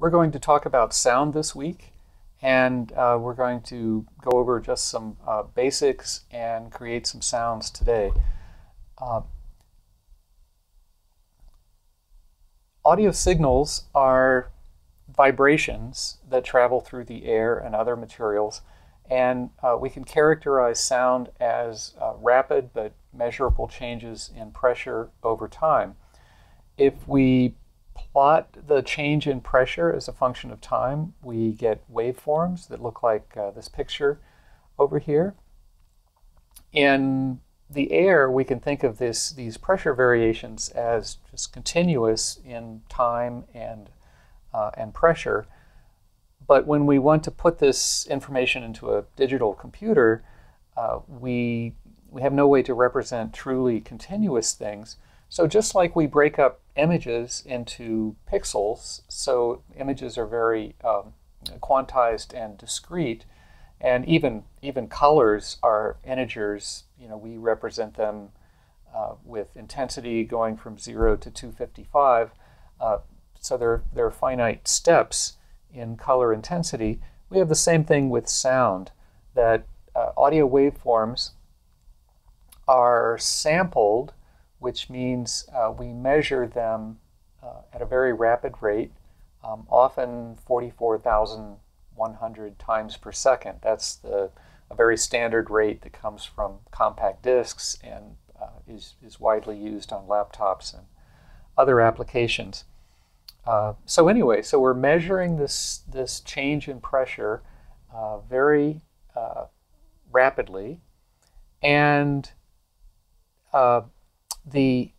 We're going to talk about sound this week, and uh, we're going to go over just some uh, basics and create some sounds today. Uh, audio signals are vibrations that travel through the air and other materials, and uh, we can characterize sound as uh, rapid but measurable changes in pressure over time. If we plot the change in pressure as a function of time, we get waveforms that look like uh, this picture over here. In the air, we can think of this, these pressure variations as just continuous in time and, uh, and pressure. But when we want to put this information into a digital computer, uh, we, we have no way to represent truly continuous things. So just like we break up images into pixels, so images are very um, quantized and discrete, and even even colors are integers. You know, we represent them uh, with intensity going from zero to 255. Uh, so there there are finite steps in color intensity. We have the same thing with sound. That uh, audio waveforms are sampled which means uh, we measure them uh, at a very rapid rate, um, often 44,100 times per second. That's the, a very standard rate that comes from compact discs and uh, is, is widely used on laptops and other applications. Uh, so anyway, so we're measuring this, this change in pressure uh, very uh, rapidly, and the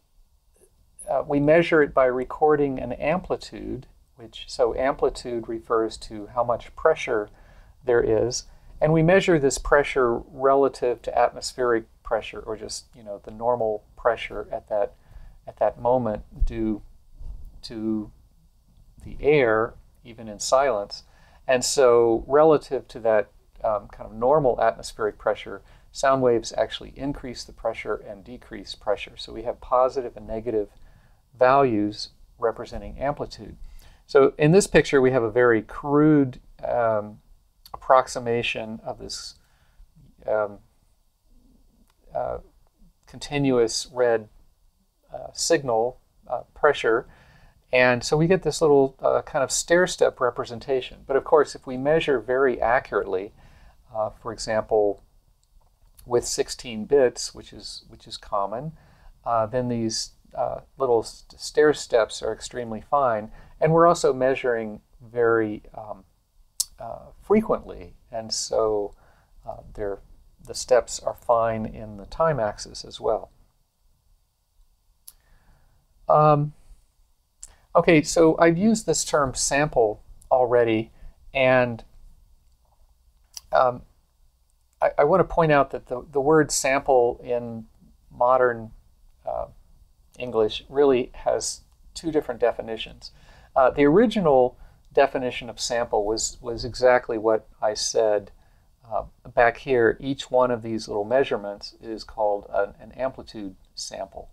uh, we measure it by recording an amplitude, which so amplitude refers to how much pressure there is, and we measure this pressure relative to atmospheric pressure, or just you know the normal pressure at that at that moment due to the air, even in silence. And so, relative to that um, kind of normal atmospheric pressure, sound waves actually increase the pressure and decrease pressure. So we have positive and negative values representing amplitude. So in this picture, we have a very crude um, approximation of this um, uh, continuous red uh, signal uh, pressure. And so we get this little uh, kind of stair step representation. But of course, if we measure very accurately, uh, for example, with 16 bits, which is which is common, uh, then these uh, little stair steps are extremely fine, and we're also measuring very um, uh, frequently, and so uh, the steps are fine in the time axis as well. Um, okay, so I've used this term sample already, and um, I, I want to point out that the, the word sample in modern uh, English really has two different definitions. Uh, the original definition of sample was, was exactly what I said uh, back here. Each one of these little measurements is called an, an amplitude sample.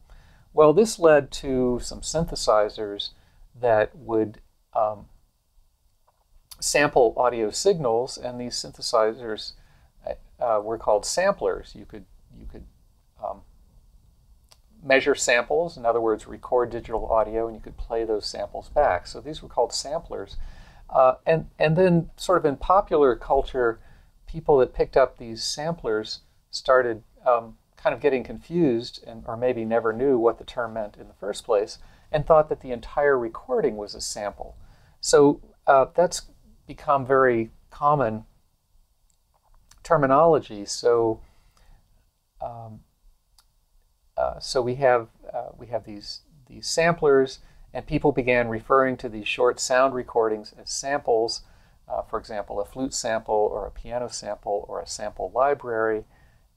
Well, this led to some synthesizers that would um, sample audio signals, and these synthesizers uh, were called samplers. You could you could um, measure samples, in other words, record digital audio, and you could play those samples back. So these were called samplers. Uh, and and then sort of in popular culture, people that picked up these samplers started um, kind of getting confused, and or maybe never knew what the term meant in the first place, and thought that the entire recording was a sample. So uh, that's become very common terminology. So, um, uh, so we have uh, we have these these samplers, and people began referring to these short sound recordings as samples. Uh, for example, a flute sample or a piano sample or a sample library.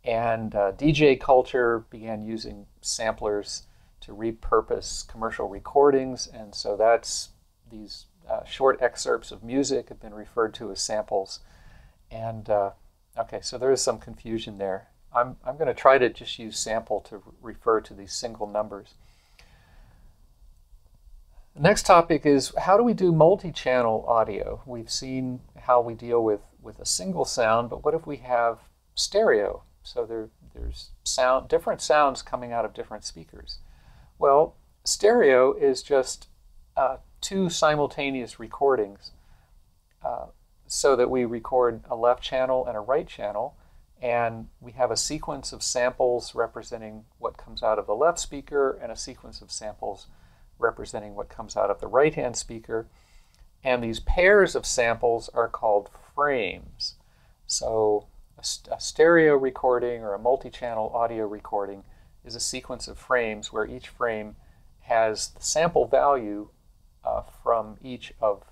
And uh, DJ culture began using samplers to repurpose commercial recordings, and so that's these uh, short excerpts of music have been referred to as samples. And uh, Okay, so there is some confusion there. I'm, I'm going to try to just use sample to refer to these single numbers. The next topic is how do we do multi-channel audio? We've seen how we deal with, with a single sound, but what if we have stereo? So there, there's sound, different sounds coming out of different speakers. Well, stereo is just uh, two simultaneous recordings uh, so that we record a left channel and a right channel and we have a sequence of samples representing what comes out of the left speaker and a sequence of samples representing what comes out of the right hand speaker. And these pairs of samples are called frames. So a, st a stereo recording or a multi-channel audio recording is a sequence of frames where each frame has the sample value uh, from each of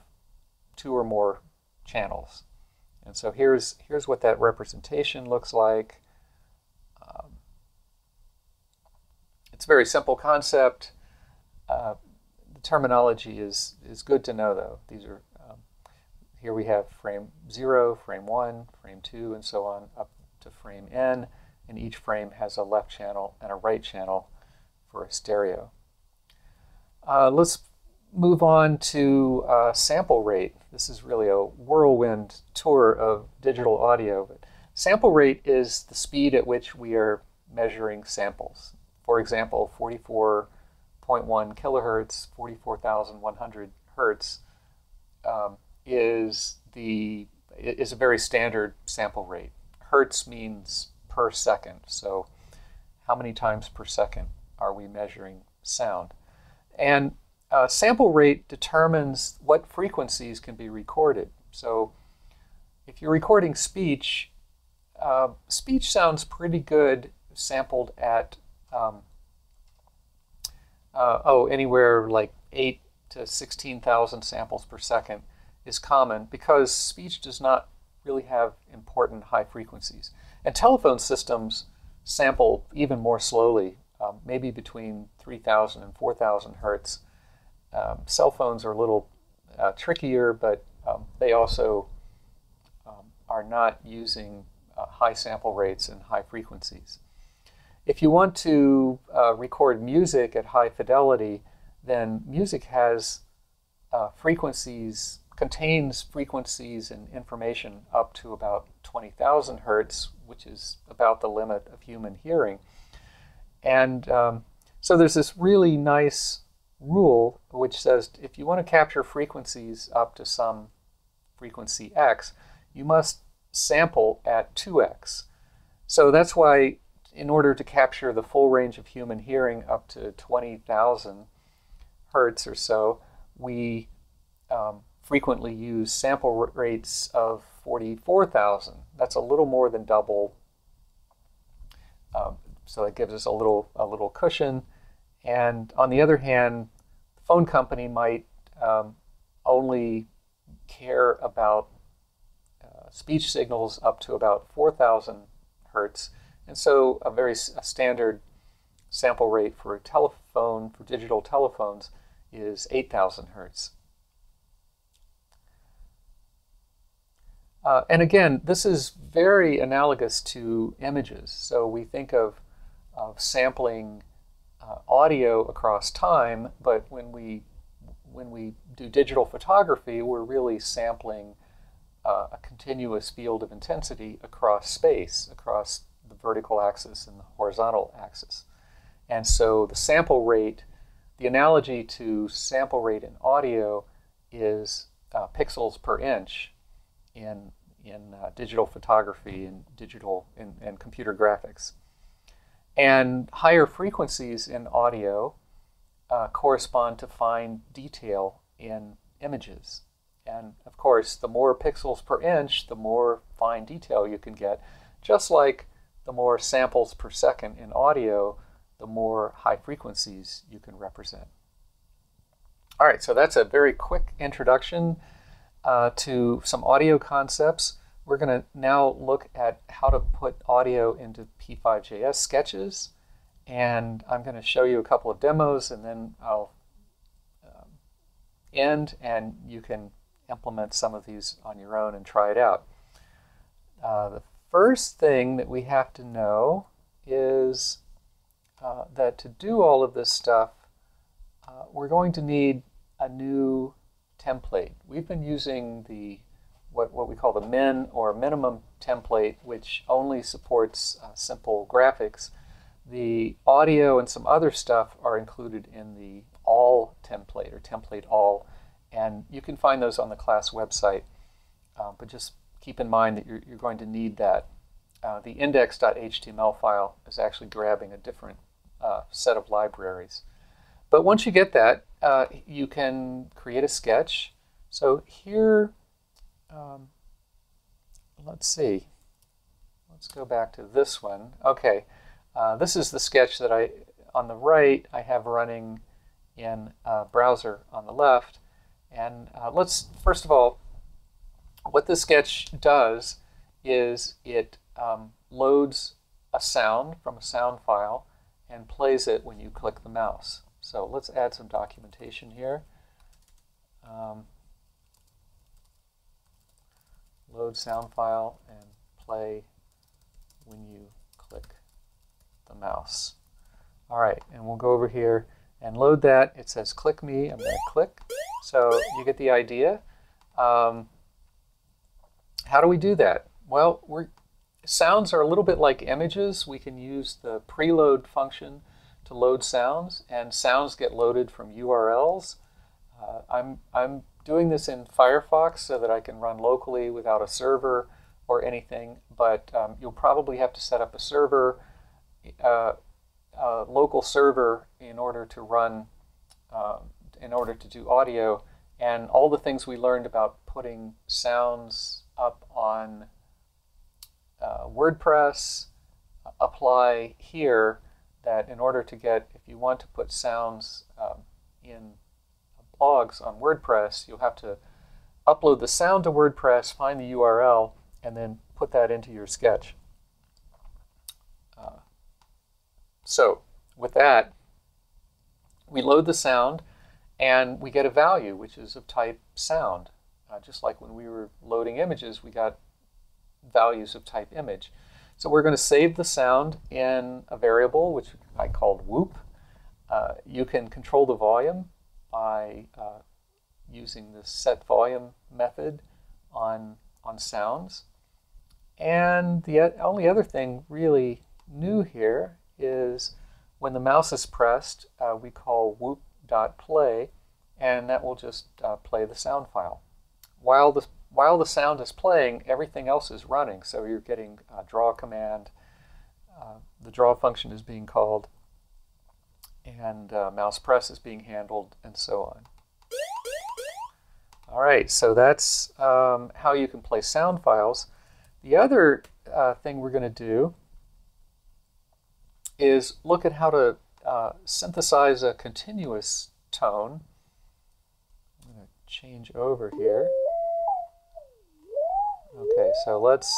two or more channels. And so here's, here's what that representation looks like. Um, it's a very simple concept. Uh, the terminology is, is good to know, though. These are um, here we have frame 0, frame 1, frame 2, and so on up to frame n, and each frame has a left channel and a right channel for a stereo. Uh, let's move on to uh, sample rate. This is really a whirlwind tour of digital audio. But sample rate is the speed at which we are measuring samples. For example, 44.1 kilohertz, 44,100 hertz um, is the is a very standard sample rate. Hertz means per second. So how many times per second are we measuring sound? And uh, sample rate determines what frequencies can be recorded. So if you're recording speech, uh, speech sounds pretty good sampled at, um, uh, oh, anywhere like 8 to 16,000 samples per second is common because speech does not really have important high frequencies. And telephone systems sample even more slowly, um, maybe between 3,000 and 4,000 hertz. Um, cell phones are a little uh, trickier, but um, they also um, are not using uh, high sample rates and high frequencies. If you want to uh, record music at high fidelity, then music has uh, frequencies, contains frequencies and information up to about 20,000 hertz, which is about the limit of human hearing. And um, so there's this really nice rule which says if you want to capture frequencies up to some frequency x, you must sample at 2x. So that's why in order to capture the full range of human hearing up to 20,000 hertz or so, we um, frequently use sample rates of 44,000. That's a little more than double. Um, so that gives us a little a little cushion. And on the other hand, the phone company might um, only care about uh, speech signals up to about 4,000 hertz. And so a very a standard sample rate for a telephone, for digital telephones, is 8,000 hertz. Uh, and again, this is very analogous to images. So we think of, of sampling uh, audio across time, but when we when we do digital photography, we're really sampling uh, a continuous field of intensity across space, across the vertical axis and the horizontal axis. And so the sample rate, the analogy to sample rate in audio is uh, pixels per inch in, in uh, digital photography and digital and, and computer graphics. And higher frequencies in audio uh, correspond to fine detail in images. And of course, the more pixels per inch, the more fine detail you can get. Just like the more samples per second in audio, the more high frequencies you can represent. All right, so that's a very quick introduction uh, to some audio concepts. We're going to now look at how to put audio into P5JS sketches. And I'm going to show you a couple of demos and then I'll um, end and you can implement some of these on your own and try it out. Uh, the first thing that we have to know is uh, that to do all of this stuff, uh, we're going to need a new template. We've been using the what, what we call the min or minimum template, which only supports uh, simple graphics. The audio and some other stuff are included in the all template or template all, and you can find those on the class website. Uh, but just keep in mind that you're, you're going to need that. Uh, the index.html file is actually grabbing a different uh, set of libraries. But once you get that, uh, you can create a sketch. So here, um, let's see. Let's go back to this one. Okay, uh, this is the sketch that I, on the right, I have running in a browser on the left. And uh, let's, first of all, what this sketch does is it um, loads a sound from a sound file and plays it when you click the mouse. So let's add some documentation here. Um, sound file and play when you click the mouse. All right, and we'll go over here and load that. It says click me. I'm to click. So you get the idea. Um, how do we do that? Well, we're, sounds are a little bit like images. We can use the preload function to load sounds, and sounds get loaded from URLs. Uh, I'm, I'm doing this in Firefox so that I can run locally without a server or anything, but um, you'll probably have to set up a server, uh, a local server in order to run, uh, in order to do audio, and all the things we learned about putting sounds up on uh, WordPress apply here that in order to get, if you want to put sounds um, in blogs on WordPress, you'll have to upload the sound to WordPress, find the URL, and then put that into your sketch. Uh, so with that, we load the sound and we get a value which is of type sound. Uh, just like when we were loading images, we got values of type image. So we're going to save the sound in a variable, which I called whoop. Uh, you can control the volume by uh, using the set volume method on, on sounds. And the only other thing really new here is when the mouse is pressed, uh, we call whoop.play, and that will just uh, play the sound file. While the while the sound is playing, everything else is running. So you're getting a draw command. Uh, the draw function is being called, and uh, mouse press is being handled, and so on. All right, so that's um, how you can play sound files. The other uh, thing we're going to do is look at how to uh, synthesize a continuous tone. I'm going to change over here. Okay, so let's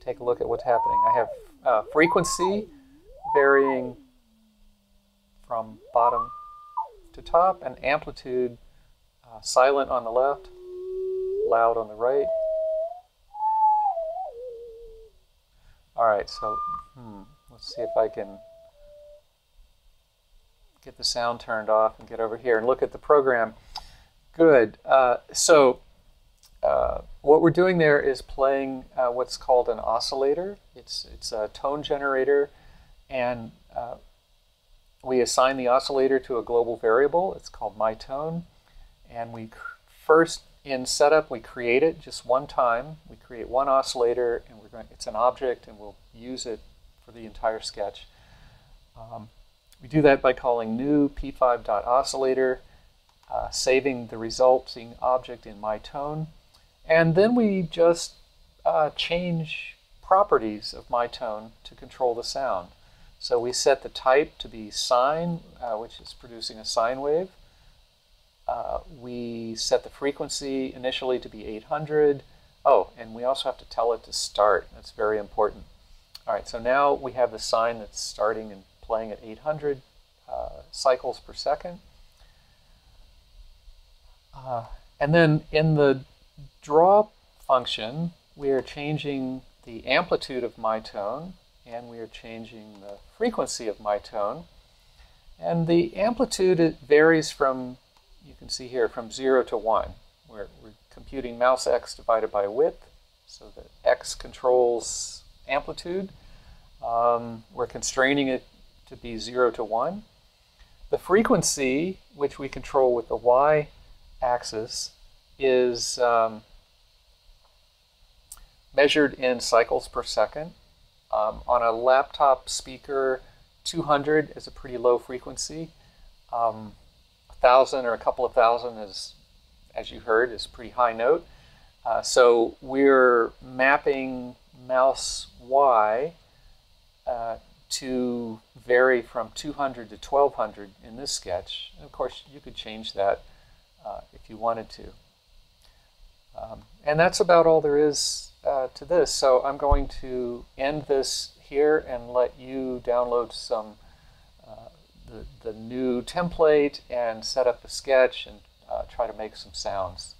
take a look at what's happening. I have uh, frequency varying from bottom to top and amplitude uh, silent on the left, loud on the right. All right, so hmm, let's see if I can get the sound turned off and get over here and look at the program. Good. Uh, so uh, what we're doing there is playing uh, what's called an oscillator. It's, it's a tone generator, and uh, we assign the oscillator to a global variable. It's called my tone, and we first in setup we create it just one time. We create one oscillator, and we're going. It's an object, and we'll use it for the entire sketch. Um, we do that by calling new p5.oscillator, uh, saving the resulting object in my tone. And then we just uh, change properties of my tone to control the sound. So we set the type to be sine, uh, which is producing a sine wave. Uh, we set the frequency initially to be 800. Oh, and we also have to tell it to start. That's very important. All right, so now we have the sine that's starting and playing at 800 uh, cycles per second. Uh, and then in the draw function, we are changing the amplitude of my tone and we are changing the frequency of my tone. And the amplitude it varies from you can see here from 0 to 1. We're, we're computing mouse x divided by width, so that x controls amplitude. Um, we're constraining it to be 0 to 1. The frequency, which we control with the y-axis, is um, measured in cycles per second. Um, on a laptop speaker, 200 is a pretty low frequency. Um, thousand or a couple of thousand is, as you heard, is pretty high note. Uh, so we're mapping mouse Y uh, to vary from 200 to 1200 in this sketch. And of course, you could change that uh, if you wanted to. Um, and that's about all there is uh, to this. So I'm going to end this here and let you download some uh, the, the new template and set up a sketch and uh, try to make some sounds.